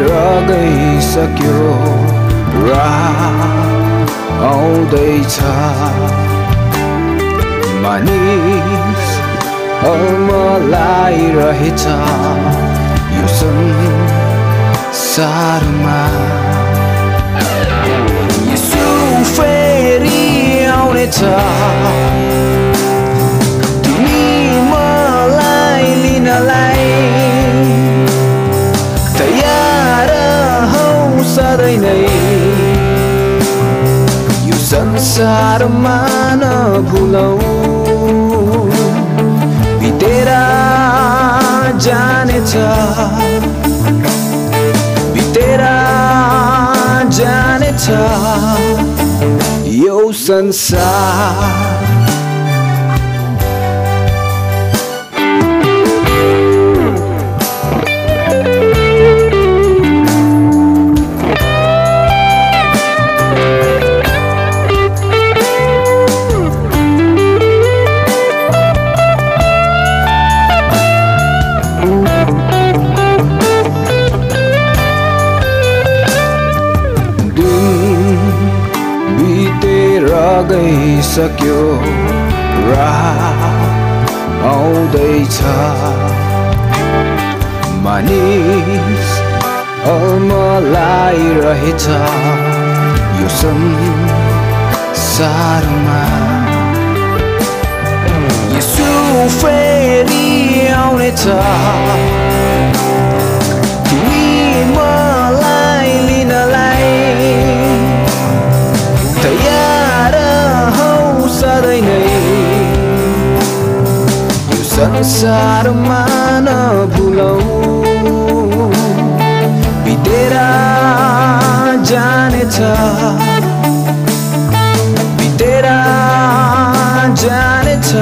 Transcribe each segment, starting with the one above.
खेर गइसक्यो राह आउँदैछ। मानिस मलाई रहेछ यो संसारमा। फेरि आउनेछ। नै यो संसारमा नभुलौ बितेर जानेछ। बितेर जानेछ। यो संसार गइसक्यो रात आउँदैछ। मानिस मलाई रहेछ। यो संसारमा। यसो फेरि आउनेछ। संसारमा नभुलौ बितेर जानेछ। बितेर जानेछ।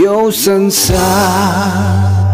यो संसार।